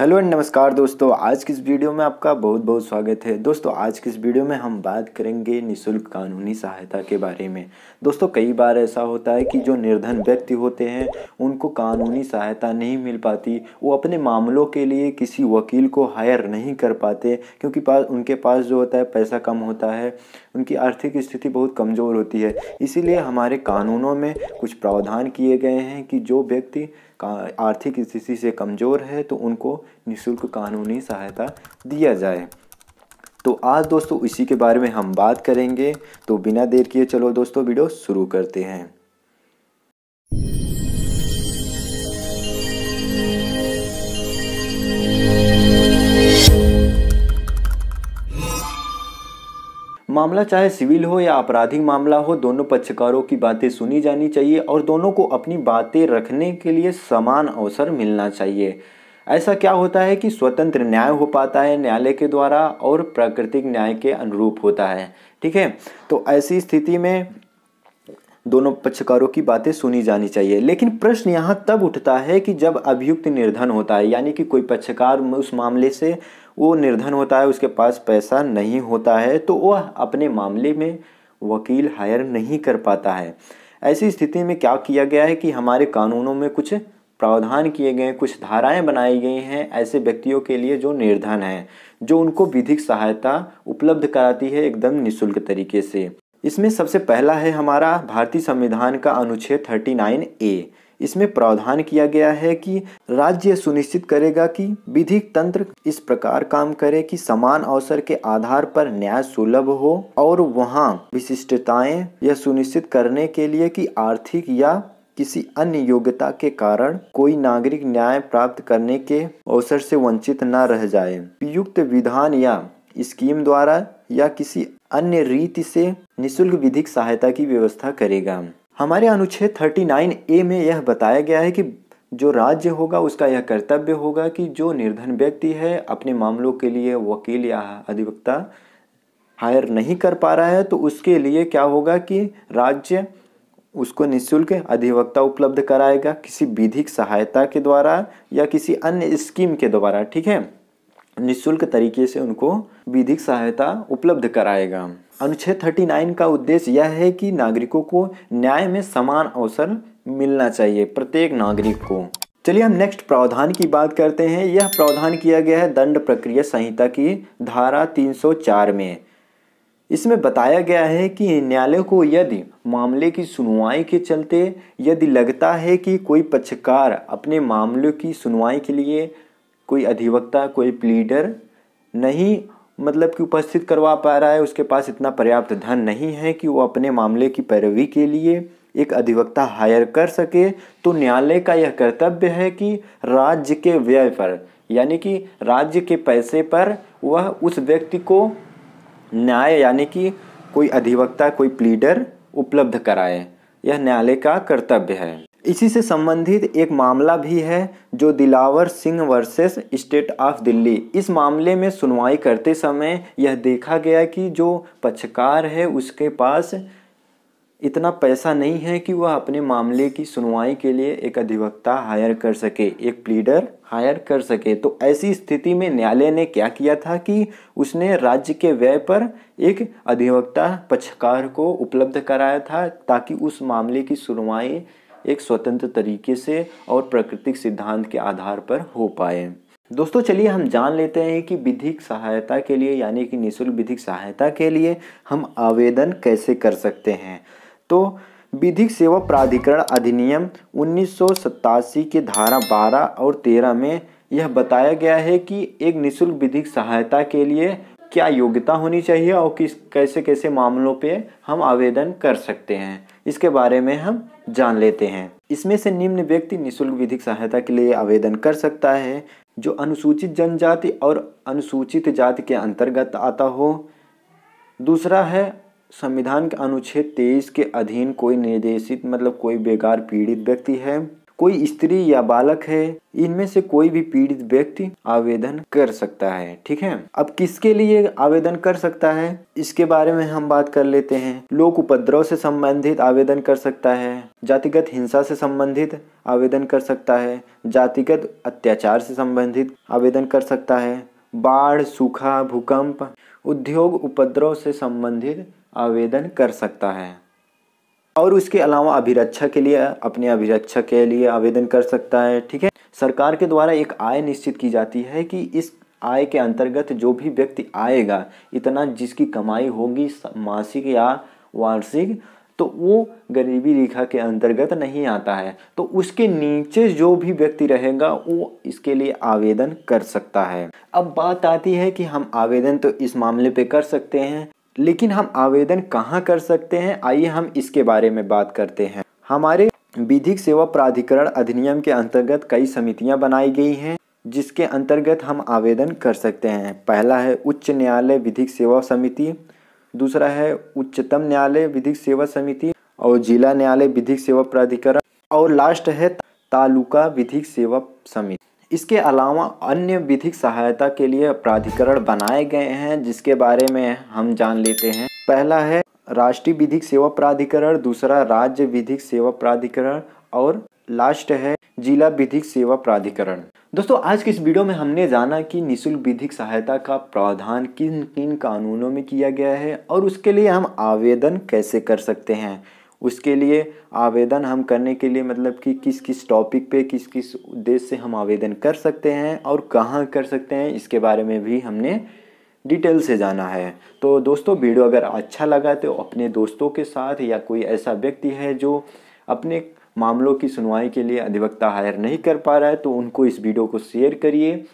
Hello and नमस्कार दोस्तों, आज की इस वीडियो में आपका बहुत बहुत स्वागत है। दोस्तों, आज की इस वीडियो में हम बात करेंगे निशुल्क कानूनी सहायता के बारे में। दोस्तों, कई बार ऐसा होता है कि जो निर्धन व्यक्ति होते हैं, उनको कानूनी सहायता नहीं मिल पाती। वो अपने मामलों के लिए किसी वकील को हायर नहीं कर पाते, क्योंकि पास उनके पास जो होता है, पैसा कम होता है। उनकी आर्थिक स्थिति बहुत कमज़ोर होती है। इसीलिए हमारे कानूनों में कुछ प्रावधान किए गए हैं कि जो व्यक्ति आर्थिक स्थिति से कमज़ोर है तो उनको निःशुल्क कानूनी सहायता दिया जाए। तो आज दोस्तों इसी के बारे में हम बात करेंगे। तो बिना देर किए चलो दोस्तों वीडियो शुरू करते हैं। मामला चाहे सिविल हो या आपराधिक मामला हो, दोनों पक्षकारों की बातें सुनी जानी चाहिए और दोनों को अपनी बातें रखने के लिए समान अवसर मिलना चाहिए। ऐसा क्या होता है कि स्वतंत्र न्याय हो पाता है न्यायालय के द्वारा और प्राकृतिक न्याय के अनुरूप होता है। ठीक है? तो ऐसी स्थिति में दोनों पक्षकारों की बातें सुनी जानी चाहिए। लेकिन प्रश्न यहाँ तब उठता है कि जब अभियुक्त निर्धन होता है, यानी कि कोई पक्षकार उस मामले से वो निर्धन होता है, उसके पास पैसा नहीं होता है तो वह अपने मामले में वकील हायर नहीं कर पाता है। ऐसी स्थिति में क्या किया गया है कि हमारे कानूनों में कुछ प्रावधान किए गए कुछ धाराएँ बनाई गई हैं ऐसे व्यक्तियों के लिए जो निर्धन हैं, जो उनको विधिक सहायता उपलब्ध कराती है एकदम निशुल्क तरीके से। इसमें सबसे पहला है हमारा भारतीय संविधान का अनुच्छेद 39 ए। इसमें प्रावधान किया गया है कि राज्य सुनिश्चित करेगा कि विधिक तंत्र इस प्रकार काम करे कि समान अवसर के आधार पर न्याय सुलभ हो और वहाँ विशिष्टताएँ यह सुनिश्चित करने के लिए कि आर्थिक या किसी अन्य योग्यता के कारण कोई नागरिक न्याय प्राप्त करने के अवसर से वंचित न रह जाए। युक्त विधान या स्कीम द्वारा या किसी अन्य रीति से निशुल्क विधिक सहायता की व्यवस्था करेगा। हमारे अनुच्छेद 39 ए में यह बताया गया है कि जो राज्य होगा, उसका यह कर्तव्य होगा कि जो निर्धन व्यक्ति है, अपने मामलों के लिए वकील या अधिवक्ता हायर नहीं कर पा रहा है तो उसके लिए क्या होगा कि राज्य उसको निःशुल्क अधिवक्ता उपलब्ध कराएगा, किसी विधिक सहायता के द्वारा या किसी अन्य स्कीम के द्वारा, ठीक है? निःशुल्क तरीके से उनको विधिक सहायता उपलब्ध कराएगा। अनुच्छेद 39 का उद्देश्य यह है कि नागरिकों को न्याय में समान अवसर मिलना चाहिए प्रत्येक नागरिक को। चलिए हम नेक्स्ट प्रावधान की बात करते हैं। यह प्रावधान किया गया है दंड प्रक्रिया संहिता की धारा 304 में। इसमें बताया गया है कि न्यायालय को यदि मामले की सुनवाई के चलते यदि लगता है कि कोई पक्षकार अपने मामले की सुनवाई के लिए कोई अधिवक्ता, कोई प्लीडर नहीं मतलब कि उपस्थित करवा पा रहा है, उसके पास इतना पर्याप्त धन नहीं है कि वो अपने मामले की पैरवी के लिए एक अधिवक्ता हायर कर सके तो न्यायालय का यह कर्तव्य है कि राज्य के व्यय पर, यानी कि राज्य के पैसे पर वह उस व्यक्ति को न्याय, यानी कि कोई अधिवक्ता, कोई प्लीडर उपलब्ध कराए। यह न्यायालय का कर्तव्य है। इसी से संबंधित एक मामला भी है जो Dilawar Singh versus state of Delhi. इस मामले में सुनवाई करते समय यह देखा गया कि जो पक्षकार है उसके पास इतना पैसा नहीं है कि वह अपने मामले की सुनवाई के लिए एक अधिवक्ता हायर कर सके, एक प्लीडर हायर कर सके। तो ऐसी स्थिति में न्यायालय ने क्या किया था कि उसने राज्य के व्यय पर एक अधिवक्ता पक्षकार को उपलब्ध कराया था ताकि उस मामले की सुनवाई एक स्वतंत्र तरीके से और प्राकृतिक सिद्धांत के आधार पर हो पाए। दोस्तों, चलिए हम जान लेते हैं कि विधिक सहायता के लिए, यानी कि निःशुल्क विधिक सहायता के लिए हम आवेदन कैसे कर सकते हैं। तो विधिक सेवा प्राधिकरण अधिनियम उन्नीस के धारा 12 और 13 में यह बताया गया है कि एक निःशुल्क विधिक सहायता के लिए क्या योग्यता होनी चाहिए और किस कैसे कैसे मामलों पे हम आवेदन कर सकते हैं। इसके बारे में हम जान लेते हैं। इसमें से निम्न व्यक्ति निःशुल्क विधिक सहायता के लिए आवेदन कर सकता है, जो अनुसूचित जनजाति और अनुसूचित जाति के अंतर्गत आता हो। दूसरा है, संविधान के अनुच्छेद तेईस के अधीन कोई निर्देशित मतलब कोई बेकार पीड़ित व्यक्ति है। कोई स्त्री या बालक है, इनमें से कोई भी पीड़ित व्यक्ति आवेदन कर सकता है, ठीक है? अब किसके लिए आवेदन कर सकता है? इसके बारे में हम बात कर लेते हैं। लोक उपद्रव से संबंधित आवेदन कर सकता है, जातिगत हिंसा से संबंधित आवेदन कर सकता है, जातिगत अत्याचार से संबंधित आवेदन कर सकता है, बाढ़, सूखा, भूकंप, उद्योग उपद्रव से संबंधित आवेदन कर सकता है। और उसके अलावा अभिरक्षा के लिए, अपने अभिरक्षा के लिए आवेदन कर सकता है, ठीक है? सरकार के द्वारा एक आय निश्चित की जाती है कि इस आय के अंतर्गत जो भी व्यक्ति आएगा, इतना जिसकी कमाई होगी मासिक या वार्षिक तो वो गरीबी रेखा के अंतर्गत नहीं आता है। तो उसके नीचे जो भी व्यक्ति रहेगा, वो इसके लिए आवेदन कर सकता है। अब बात आती है कि हम आवेदन तो इस मामले पे कर सकते हैं लेकिन हम आवेदन कहाँ कर सकते हैं? आइए हम इसके बारे में बात करते हैं। हमारे विधिक सेवा प्राधिकरण अधिनियम के अंतर्गत कई समितियाँ बनाई गई हैं, जिसके अंतर्गत हम आवेदन कर सकते हैं। पहला है उच्च न्यायालय विधिक सेवा समिति, दूसरा है उच्चतम न्यायालय विधिक सेवा समिति और जिला न्यायालय विधिक सेवा प्राधिकरण, और लास्ट है तालुका विधिक सेवा समिति। इसके अलावा अन्य विधिक सहायता के लिए प्राधिकरण बनाए गए हैं, जिसके बारे में हम जान लेते हैं। पहला है राष्ट्रीय विधिक सेवा प्राधिकरण, दूसरा राज्य विधिक सेवा प्राधिकरण और लास्ट है जिला विधिक सेवा प्राधिकरण। दोस्तों, आज के इस वीडियो में हमने जाना कि निशुल्क विधिक सहायता का प्रावधान किन किन कानूनों में किया गया है और उसके लिए हम आवेदन कैसे कर सकते हैं। उसके लिए आवेदन हम करने के लिए मतलब कि किस किस टॉपिक पे किस किस उद्देश्य से हम आवेदन कर सकते हैं और कहाँ कर सकते हैं, इसके बारे में भी हमने डिटेल से जाना है। तो दोस्तों, वीडियो अगर अच्छा लगा तो अपने दोस्तों के साथ या कोई ऐसा व्यक्ति है जो अपने मामलों की सुनवाई के लिए अधिवक्ता हायर नहीं कर पा रहा है तो उनको इस वीडियो को शेयर करिए,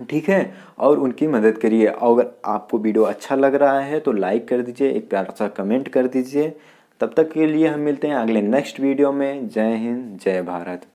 ठीक है? और उनकी मदद करिए। अगर आपको वीडियो अच्छा लग रहा है तो लाइक कर दीजिए, एक प्यारा सा कमेंट कर दीजिए। तब तक के लिए हम मिलते हैं अगले नेक्स्ट वीडियो में। जय हिंद, जय भारत।